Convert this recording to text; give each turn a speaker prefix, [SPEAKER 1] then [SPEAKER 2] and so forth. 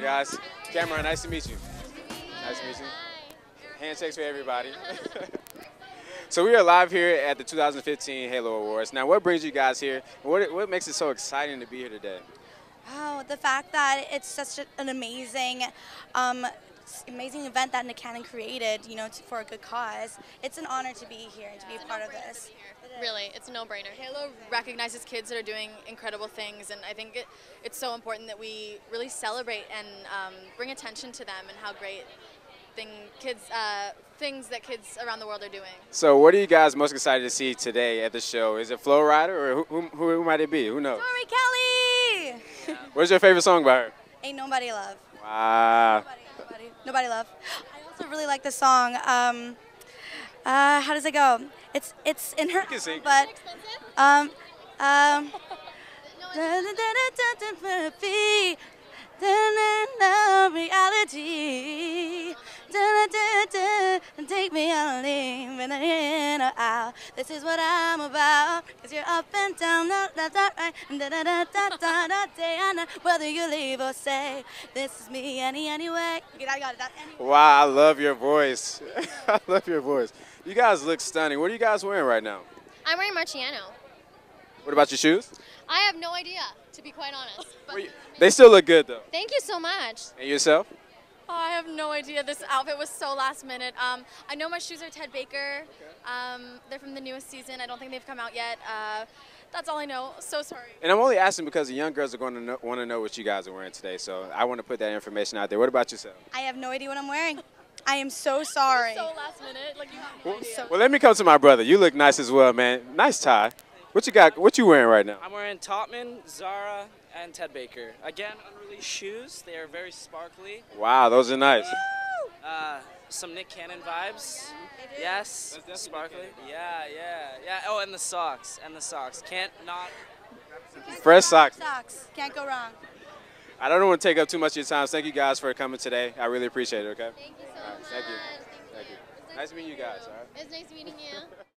[SPEAKER 1] guys. Kamaron, nice to meet you. Nice to meet you. Handshakes for everybody. so we are live here at the 2015 Halo Awards. Now, what brings you guys here? What, what makes it so exciting to be here today?
[SPEAKER 2] Oh, the fact that it's such an amazing, um, amazing event that Nick Cannon created, you know, for a good cause. It's an honor to be here and to be a part of this.
[SPEAKER 3] Really, it's a no-brainer. Halo recognizes kids that are doing incredible things, and I think it, it's so important that we really celebrate and um, bring attention to them and how great thing kids uh, things that kids around the world are doing.
[SPEAKER 1] So, what are you guys most excited to see today at the show? Is it Flo Rida, or who, who, who might it be? Who knows?
[SPEAKER 2] Tori Kelly!
[SPEAKER 1] What's your favorite song by her?
[SPEAKER 2] Ain't Nobody Love.
[SPEAKER 1] Wow.
[SPEAKER 2] Nobody, nobody, nobody Love. I also really like the song. Um, uh, how does it go? It's it's in her,
[SPEAKER 1] can
[SPEAKER 2] but um um. Leave in or out. This is what I'm about. Cause you're up and down, left, right, da da da da da da day and night. Whether you leave or stay, this is me any anyway. I got it. Anyway.
[SPEAKER 1] Wow, I love your voice. I love your voice. You guys look stunning. What are you guys wearing right now?
[SPEAKER 3] I'm wearing Marciano.
[SPEAKER 1] What about your shoes?
[SPEAKER 3] I have no idea, to be quite honest. But
[SPEAKER 1] They still look good though.
[SPEAKER 3] thank you so much.
[SPEAKER 1] And yourself?
[SPEAKER 3] I have no idea. This outfit was so last minute. Um, I know my shoes are Ted Baker. Um, they're from the newest season. I don't think they've come out yet. Uh, that's all I know. So sorry.
[SPEAKER 1] And I'm only asking because the young girls are going to know, want to know what you guys are wearing today. So I want to put that information out there. What about yourself?
[SPEAKER 2] I have no idea what I'm wearing. I am so sorry.
[SPEAKER 3] So last minute. Like you have no
[SPEAKER 1] Well,
[SPEAKER 3] idea.
[SPEAKER 1] well, let me come to my brother. You look nice as well, man. Nice tie. What you got? What you wearing right now?
[SPEAKER 4] I'm wearing Topman, Zara, and Ted Baker. Again, unreleased shoes. They are very sparkly.
[SPEAKER 1] Wow, those are nice.
[SPEAKER 4] Uh, some Nick Cannon vibes. Yes, sparkly. Yeah, yeah, yeah. Oh, and the socks, and the socks. Can't not.
[SPEAKER 1] Fresh socks.
[SPEAKER 2] Socks. Can't go wrong.
[SPEAKER 1] I don't want to take up too much of your time. Thank you guys for coming today. I really appreciate it. Okay.
[SPEAKER 3] Thank you so
[SPEAKER 1] All right,
[SPEAKER 3] much.
[SPEAKER 1] thank you. Thank you. Nice meeting you guys. All right.
[SPEAKER 3] It's nice meeting you.